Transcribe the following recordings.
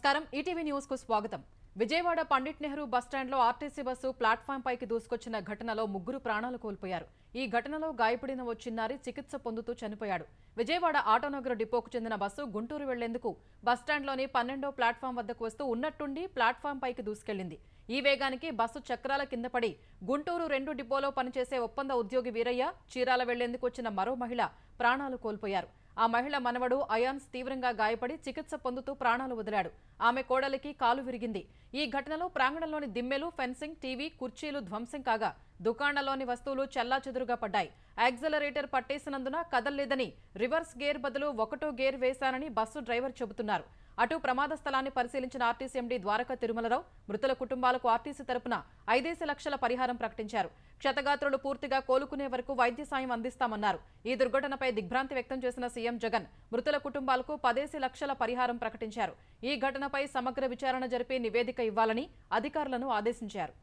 నమస్కారం. ఈటీవీ న్యూస్కు స్వాగతం. విజయవాడ పండిట్ నెహ్రూ బస్టాండ్లో ఆర్టీసీ బస్సు ప్లాట్ఫామ్ పైకి దూసుకొచ్చిన ఘటనలో ముగ్గురు ప్రాణాలు కోల్పోయారు. ఈ ఘటనలో గాయపడిన ఓ చిన్నారి చికిత్స పొందుతూ చనిపోయాడు. విజయవాడ ఆటోనగర్ డిపోకు చెందిన బస్సు గుంటూరు వెళ్ళేందుకు బస్టాండ్లోని పన్నెండో ప్లాట్ఫామ్ వద్దకు వస్తూ ఉన్నట్టుండి ప్లాట్ఫామ్ పైకి దూసుకెళ్ళింది ఈ వేగానికి బస్సు చక్రాల కింద పడి గుంటూరు రెండు డిపోలో పనిచేసే ఒప్పంద ఉద్యోగి వీరయ్య చీరాల వెళ్ళేందుకు వచ్చిన మరో మహిళ ప్రాణాలు కోల్పోయారు. ఆ మహిళ మనవడు అయాన్స్ తీవ్రంగా గాయపడి చికిత్స పొందుతూ ప్రాణాలు వదిలాడు. ఆమె కోడలికి కాలు విరిగింది. ఈ ఘటనలో ప్రాంగణంలోని దిమ్మెలు ఫెన్సింగ్ టీవీ కుర్చీలు ధ్వంసం కాగా దుకాణంలోని వస్తువులు చెల్లాచెదురుగా పడ్డాయి. యాక్సలరేటర్ పట్టేసినందున కదల్లేదని రివర్స్ గేర్ బదులు ఒకటో గేర్ వేశానని బస్సు డ్రైవర్ చెబుతున్నారు. అటు ప్రమాద స్థలాన్ని పరిశీలించిన ఆర్టీసీ ఎండీ ద్వారకా తిరుమలరావు మృతుల కుటుంబాలకు ఆర్టీసీ తరపున ఐదేసి లక్షల పరిహారం ప్రకటించారు. క్షతగాత్రులు పూర్తిగా కోలుకునే వరకు వైద్య సాయం అందిస్తామన్నారు. ఈ దుర్ఘటనపై దిగ్భ్రాంతి వ్యక్తం చేసిన సీఎం జగన్ మృతుల కుటుంబాలకు పదేసి లక్షల పరిహారం ప్రకటించారు. ఈ ఘటనపై సమగ్ర విచారణ జరిపి నివేదిక ఇవ్వాలని అధికారులను ఆదేశించారు.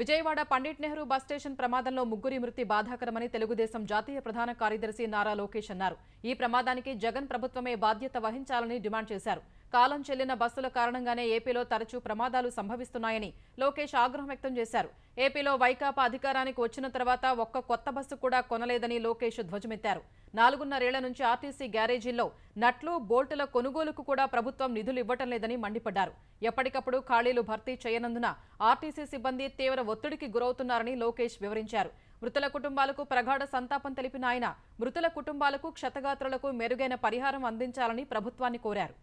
విజయవాడ పండిట్ నెహ్రూ బస్ స్టేషన్ ప్రమాదంలో ముగ్గురి మృతి బాధాకరమని తెలుగుదేశం జాతీయ ప్రధాన కార్యదర్శి నారా లోకేష్ అన్నారు. ఈ ప్రమాదానికి జగన్ ప్రభుత్వమే బాధ్యత వహించాలని డిమాండ్ చేశారు. కాలం చెల్లిన బస్సుల కారణంగానే ఏపీలో తరచూ ప్రమాదాలు సంభవిస్తున్నాయని లోకేష్ ఆగ్రహం వ్యక్తం చేశారు. ఏపీలో వైకాపా అధికారానికి వచ్చిన తర్వాత ఒక్క కొత్త బస్సు కూడా కొనలేదని లోకేష్ ధ్వజమెత్తారు. నాలుగున్నరేళ్ళ నుంచి ఆర్టీసీ గ్యారేజీల్లో నట్లు బోల్టుల కొనుగోలుకు కూడా ప్రభుత్వం నిధులు ఇవ్వటం లేదని మండిపడ్డారు. ఎప్పటికప్పుడు ఖాళీలు భర్తీ చేయనందున ఆర్టీసీ సిబ్బంది తీవ్ర ఒత్తిడికి గురవుతున్నారని లోకేష్ వివరించారు. మృతుల కుటుంబాలకు ప్రగాఢ సంతాపం తెలిపిన ఆయన మృతుల కుటుంబాలకు క్షతగాత్రులకు మెరుగైన పరిహారం అందించాలని ప్రభుత్వాన్ని కోరారు.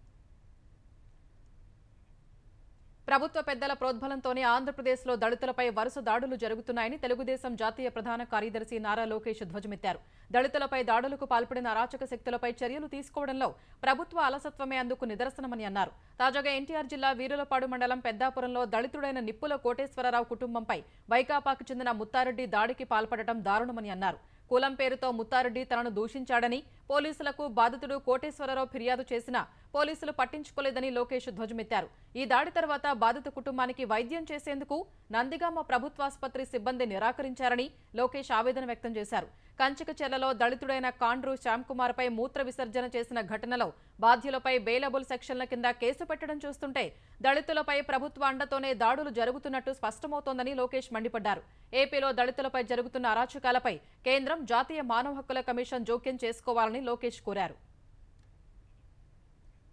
ప్రభుత్వ పెద్దల ప్రోద్బలంతోనే ఆంధ్రప్రదేశ్లో దళితులపై వరుస దాడులు జరుగుతున్నాయని తెలుగుదేశం జాతీయ ప్రధాన కార్యదర్శి నారా లోకేష్ ధ్వజమెత్తారు. దళితులపై దాడులకు పాల్పడిన అరాచక శక్తులపై చర్యలు తీసుకోవడంలో ప్రభుత్వ అలసత్వమే అందుకు నిదర్శనమని అన్నారు. తాజాగా ఎన్టీఆర్ జిల్లా వీరులపాడు మండలం పెద్దాపురంలో దళితుడైన నిప్పుల కోటేశ్వరరావు కుటుంబంపై వైకాపాకు చెందిన ముత్తారెడ్డి దాడికి పాల్పడటం దారుణమని అన్నారు. కులం పేరుతో ముత్తారెడ్డి తనను దూషించాడని పోలీసులకు బాధితుడు కోటేశ్వరరావు ఫిర్యాదు చేసినా పోలీసులు పట్టించుకోలేదని లోకేష్ ధ్వజమెత్తారు. ఈ దాడి తర్వాత బాధిత కుటుంబానికి వైద్యం చేసేందుకు నందిగామ ప్రభుత్వాసుపత్రి సిబ్బంది నిరాకరించారని లోకేష్ ఆవేదన వ్యక్తం చేశారు. కంచకచెర్లలో దళితుడైన కాండ్రు శ్యామ్కుమార్పై మూత్ర విసర్జన చేసిన ఘటనలో బాధ్యులపై బెయిలబుల్ సెక్షన్ల కింద కేసు పెట్టడం చూస్తుంటే దళితులపై ప్రభుత్వ అండతోనే దాడులు జరుగుతున్నట్టు స్పష్టమవుతోందని లోకేష్ మండిపడ్డారు. ఏపీలో దళితులపై జరుగుతున్న అరాచకాలపై కేంద్రం జాతీయ మానవ హక్కుల కమిషన్ జోక్యం చేసుకోవాలని లోకేష్ కోరారు.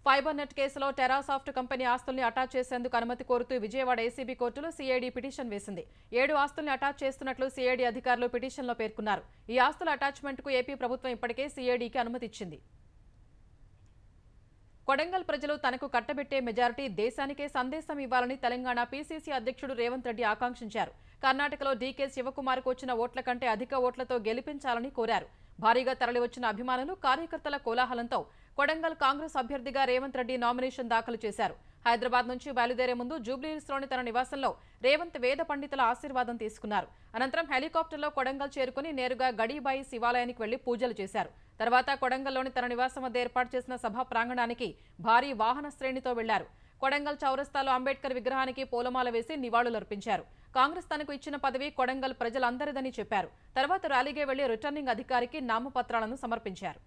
ఫైబర్ నెట్ కేసులో టెరాసాఫ్ట్ కంపెనీ ఆస్తుల్ని అటాచ్ చేసేందుకు అనుమతి కోరుతూ విజయవాడ ఏసీబీ కోర్టులో సీఐడీ పిటిషన్ వేసింది. ఏడు ఆస్తుల్ని అటాచ్ చేస్తున్నట్లు సీఐడీ అధికారులు పిటిషన్లో పేర్కొన్నారు. ఈ ఆస్తుల అటాచ్మెంట్కు ఏపీ ప్రభుత్వం ఇప్పటికే సీఐడీకి అనుమతి ఇచ్చింది కొడంగల్ ప్రజలు తనకు కట్టబెట్టే మెజారిటీ దేశానికే సందేశం ఇవ్వాలని తెలంగాణ పీసీసీ అధ్యక్షుడు రేవంత్ రెడ్డి ఆకాంక్షించారు. కర్ణాటకలో డీకే శివకుమార్కు వచ్చిన ఓట్ల కంటే అధిక ఓట్లతో గెలిపించాలని కోరారు. భారీగా తరలివచ్చిన అభిమానులు కార్యకర్తల కోలాహలంతో కొడంగల్ కాంగ్రెస్ అభ్యర్థిగా రేవంత్ రెడ్డి నామినేషన్ దాఖలు చేశారు. హైదరాబాద్ నుంచి బయలుదేరే ముందు జూబ్లీహిల్స్లోని తన నివాసంలో రేవంత్ వేద పండితుల ఆశీర్వాదం తీసుకున్నారు. అనంతరం హెలికాప్టర్లో కొడంగల్ చేరుకుని నేరుగా గడీబాయి శివాలయానికి వెళ్ళి పూజలు చేశారు. తర్వాత కొడంగల్లోని తన నివాసం వద్ద ఏర్పాటు చేసిన సభా ప్రాంగణానికి భారీ వాహన శ్రేణితో వెళ్ళారు. కొడంగల్ చౌరస్తాలో అంబేద్కర్ విగ్రహానికి పూలమాల వేసి నివాళులర్పించారు. కాంగ్రెస్ తనకు ఇచ్చిన పదవి కొడంగల్ ప్రజలందరిదని చెప్పారు. తర్వాత ర్యాలీగా వెళ్ళి రిటర్నింగ్ అధికారికి నామపత్రాలను సమర్పించారు.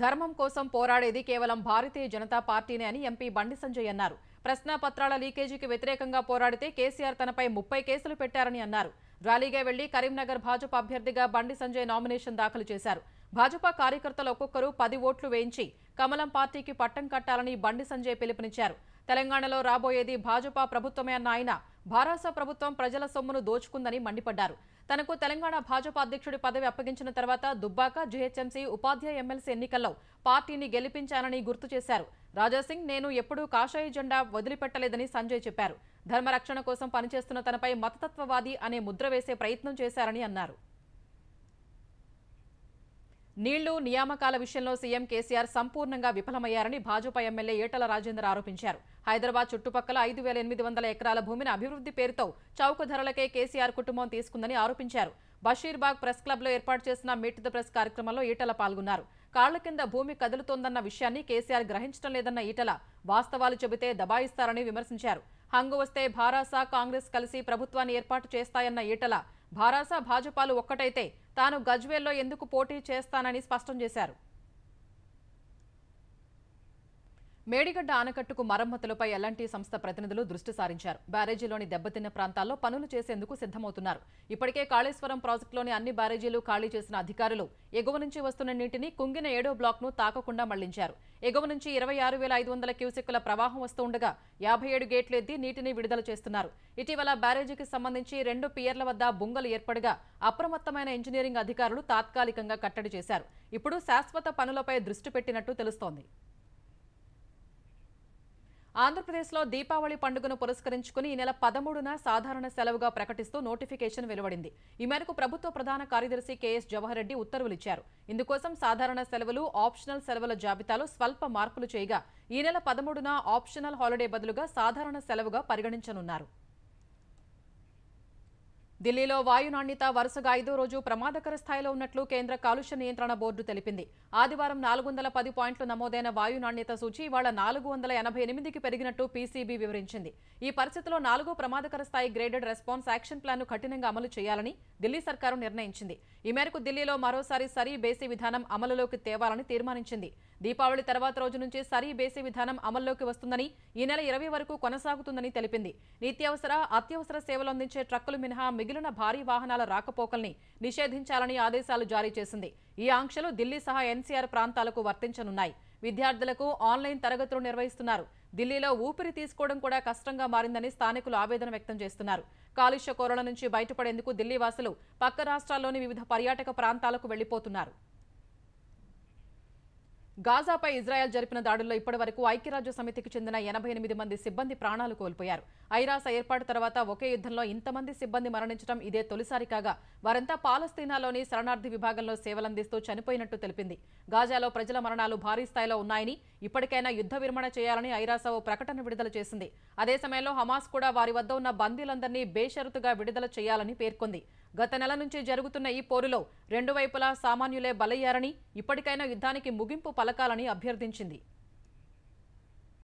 ధర్మం కోసం పోరాడేది కేవలం భారతీయ జనతా పార్టీనే అని ఎంపీ బండి సంజయ్ అన్నారు. ప్రశ్నాపత్రాల లీకేజీకి వ్యతిరేకంగా పోరాడితే కేసీఆర్ తనపై ముప్పై కేసులు పెట్టారని అన్నారు. ర్యాలీగా వెళ్ళి కరీంనగర్ భాజపా అభ్యర్థిగా బండి సంజయ్ నామినేషన్ దాఖలు చేశారు. భాజపా కార్యకర్తలు ఒక్కొక్కరు పది ఓట్లు వేయించి కమలం పార్టీకి పట్టం కట్టాలని బండి సంజయ్ పిలుపునిచ్చారు. తెలంగాణలో రాబోయేది భాజపా ప్రభుత్వమే అన్న ఆయన భారాస ప్రభుత్వం ప్రజల సొమ్మును దోచుకుందని మండిపడ్డారు. తనకు తెలంగాణ భాజపా అధ్యక్షుడి పదవి అప్పగించిన తర్వాత దుబ్బాక జీహెచ్ఎంసీ ఉపాధ్యాయ ఎమ్మెల్సీ ఎన్నికల్లో పార్టీని గెలిపించానని గుర్తు చేశారు. రాజాసింగ్ నేను ఎప్పుడూ కాషాయ జెండా వదిలిపెట్టలేదని సంజయ్ చెప్పారు. ధర్మరక్షణ కోసం పనిచేస్తున్న తనపై మతతత్వవాది అనే ముద్ర వేసే ప్రయత్నం చేశారని అన్నారు. నీళ్ళు నియామకాల విషయంలో సీఎం కేసీఆర్ సంపూర్ణంగా విఫలమయ్యారని భాజపా ఎమ్మెల్యే ఈటల రాజేందర్ ఆరోపించారు. హైదరాబాద్ చుట్టుపక్కల ఐదు వేల ఎనిమిది వందల ఎకరాల భూమిని అభివృద్ధి పేరుతో చౌక ధరలకే కేసీఆర్ కుటుంబం తీసుకుందని ఆరోపించారు. బషీర్బాగ్ ప్రెస్ క్లబ్లో ఏర్పాటు చేసిన మీట్ ద ప్రెస్ కార్యక్రమంలో ఈటల పాల్గొన్నారు. కాళ్ళ కింద భూమి కదులుతోందన్న విషయాన్ని కేసీఆర్ గ్రహించడం లేదన్న ఈటల వాస్తవాలు చెబితే దబాయిస్తారని విమర్శించారు. హంగు వస్తే భారాసా కాంగ్రెస్ కలిసి ప్రభుత్వాన్ని ఏర్పాటు చేస్తాయన్న ఈటల భారాసా భాజపాలు ఒక్కటైతే తాను గజ్వేల్లో ఎందుకు పోటీ చేస్తానని స్పష్టం చేశారు. మేడిగడ్డ ఆనకట్టుకు మరమ్మతులపై ఎలాంటి సంస్థ ప్రతినిధులు దృష్టి సారించారు. బ్యారేజీలోని దెబ్బతిన్న ప్రాంతాల్లో పనులు చేసేందుకు సిద్ధమవుతున్నారు. ఇప్పటికే కాళేశ్వరం ప్రాజెక్టులోని అన్ని బ్యారేజీలు ఖాళీ చేసిన అధికారులు ఎగువ నుంచి వస్తున్న నీటిని కుంగిన ఏడో బ్లాక్ను తాకకుండా మళ్ళించారు. ఎగువ నుంచి ఇరవై ఆరు వేల ఐదు వందల క్యూసెక్కుల ప్రవాహం వస్తుండగా యాభై ఏడు గేట్లు ఎత్తి నీటిని విడుదల చేస్తున్నారు. ఇటీవల బ్యారేజీకి సంబంధించి రెండు పియర్ల వద్ద బుంగలు ఏర్పడగా అప్రమత్తమైన ఇంజనీరింగ్ అధికారులు తాత్కాలికంగా కట్టడి చేశారు. ఇప్పుడు శాశ్వత పనులపై దృష్టి పెట్టినట్టు తెలుస్తోంది. ఆంధ్రప్రదేశ్లో దీపావళి పండుగను పురస్కరించుకుని ఈ నెల పదమూడున సాధారణ సెలవుగా ప్రకటిస్తూ నోటిఫికేషన్ వెలువడింది. ఈ మేరకు ప్రభుత్వ ప్రధాన కార్యదర్శి కెఎస్ జవహర్ రెడ్డి ఉత్తర్వులిచ్చారు. ఇందుకోసం సాధారణ సెలవులు ఆప్షనల్ సెలవుల జాబితాలో స్వల్ప మార్పులు చేయగా ఈ నెల పదమూడున ఆప్షనల్ హాలిడే బదులుగా సాధారణ సెలవుగా పరిగణించనున్నారు. ఢిల్లీలో వాయు నాణ్యత వరుసగా ఐదో రోజు ప్రమాదకర స్థాయిలో ఉన్నట్లు కేంద్ర కాలుష్య నియంత్రణ బోర్డు తెలిపింది. ఆదివారం నాలుగు వందల పది పాయింట్లు నమోదైన వాయు నాణ్యత సూచి ఇవాళ నాలుగు వందల ఎనభై ఎనిమిదికి పెరిగినట్టు పీసీబీ వివరించింది. ఈ పరిస్థితిలో నాలుగో ప్రమాదకర స్థాయి గ్రేడెడ్ రెస్పాన్స్ యాక్షన్ ప్లాన్ను కఠినంగా అమలు చేయాలని ఢిల్లీ సర్కారు నిర్ణయించింది. ఈ మేరకు ఢిల్లీలో మరోసారి సరీ బేసి విధానం అమలులోకి తేవాలని తీర్మానించింది. దీపావళి తర్వాత రోజు నుంచి సరీ బేసి విధానం అమల్లోకి వస్తుందని ఈ నెల ఇరవై వరకు కొనసాగుతుందని తెలిపింది. నిత్యావసర అత్యవసర సేవలు అందించే ట్రక్కులు మినహా మిగిలిన భారీ వాహనాల రాకపోకల్ని నిషేధించాలని ఆదేశాలు జారీ చేసింది. ఈ ఆంక్షలు ఢిల్లీ సహా ఎన్సీఆర్ ప్రాంతాలకు వర్తించనున్నాయి. విద్యార్థులకు ఆన్లైన్ తరగతులు నిర్వహిస్తున్నారు. ఢిల్లీలో ఊపిరి తీసుకోవడం కూడా కష్టంగా మారిందని స్థానికులు ఆవేదన వ్యక్తం చేస్తున్నారు. కాలుష్య కోరల నుంచి బయటపడేందుకు ఢిల్లీ వాసులు పక్క రాష్ట్రాల్లోని వివిధ పర్యాటక ప్రాంతాలకు వెళ్ళిపోతున్నారు గాజాపై ఇజ్రాయెల్ జరిపిన దాడుల్లో ఇప్పటివరకు ఐక్యరాజ్య సమితికి చెందిన ఎనభై ఎనిమిది మంది సిబ్బంది ప్రాణాలు కోల్పోయారు. ఐరాస ఏర్పాటు తర్వాత ఒకే యుద్ధంలో ఇంతమంది సిబ్బంది మరణించడం ఇదే తొలిసారి కాగా వారంతా పాలస్తీనాలోని శరణార్థి విభాగంలో సేవలందిస్తూ చనిపోయినట్టు తెలిపింది. గాజాలో ప్రజల మరణాలు భారీ స్థాయిలో ఉన్నాయని ఇప్పటికైనా యుద్ధ విరమణ చేయాలని ఐరాస ఓ ప్రకటన విడుదల చేసింది. అదే సమయంలో హమాస్ కూడా వారి వద్ద ఉన్న బందీలందరినీ బేషరతుగా విడుదల చేయాలని పేర్కొంది. గత నెల నుంచి జరుగుతున్న ఈ పోరులో రెండు వైపులా సామాన్యులే బలయ్యారని ఇప్పటికైనా యుద్ధానికి ముగింపు పలకాలని అభ్యర్థించింది.